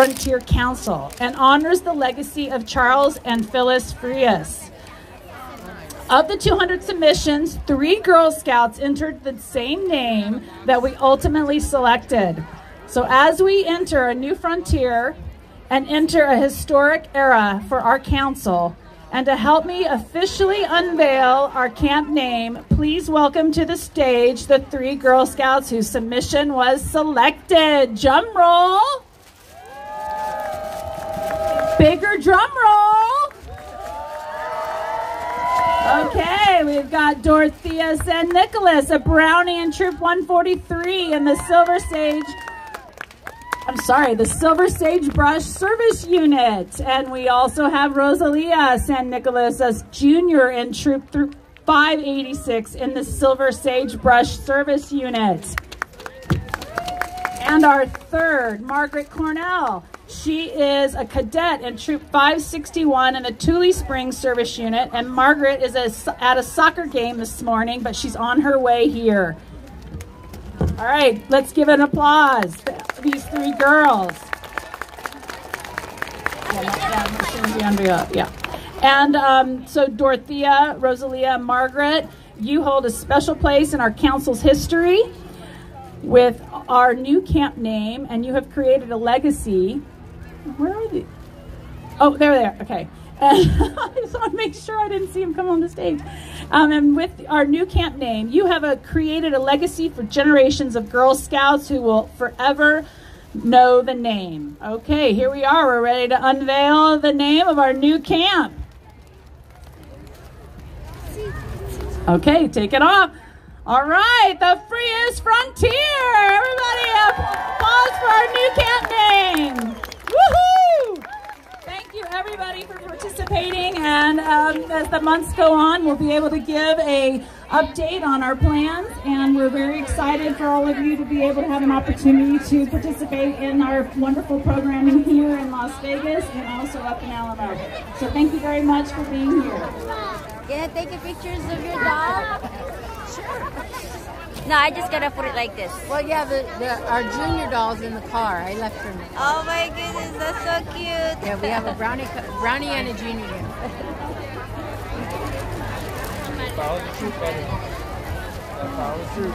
Frontier Council and honors the legacy of Charles and Phyllis Frias. Of the 200 submissions, three Girl Scouts entered the same name that we ultimately selected. So as we enter a new frontier and enter a historic era for our council, and to help me officially unveil our camp name, please welcome to the stage the three Girl Scouts whose submission was selected. Drum roll. Bigger drum roll. Okay, we've got Dorothea San Nicholas, a Brownie in Troop 143 in the Silver Sage I'm sorry, the Silver Sagebrush Service Unit. And we also have Rosalia San Nicolas as Junior in Troop 586 in the Silver Sage Brush Service Unit. And our third, Margaret Cornell. She is a cadet in Troop 561 in the Tule Springs Service Unit. And Margaret is a, at a soccer game this morning, but she's on her way here. All right, let's give an applause for these three girls. Yeah. And um, so Dorothea, Rosalia, Margaret, you hold a special place in our council's history with our new camp name, and you have created a legacy. Where are they? Oh, there they're there. Okay. I just want to make sure I didn't see him come on the stage. Um, and with our new camp name, you have a, created a legacy for generations of Girl Scouts who will forever know the name. Okay, here we are. We're ready to unveil the name of our new camp. Okay, take it off. All right, the Frias Frontier. Everybody, applause for our new camp name. Woohoo! Thank you, everybody, for participating. And um, as the months go on, we'll be able to give a update on our plans. And we're very excited for all of you to be able to have an opportunity to participate in our wonderful programming here in Las Vegas and also up in Alamo. So thank you very much for being here. Can I take pictures of your dog? Sure. No, I just gotta put it like this. Well, yeah, the, the, our junior doll's in the car. I left her. Oh my goodness, that's so cute. Yeah, we have a brownie, brownie and a junior. Follow the troop, buddy. Follow the troop.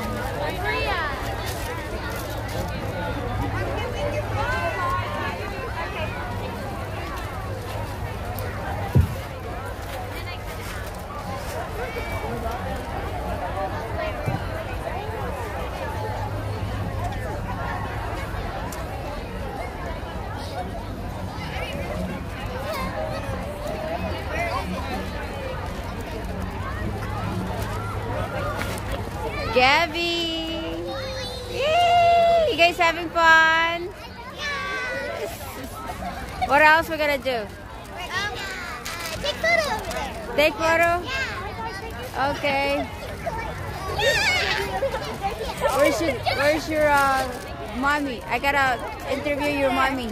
Gabby! Yay! You guys having fun? What else we gonna do? take photo over there. Take photo? Yeah. Okay. Where's your Where's your uh, mommy? I gotta interview your mommy.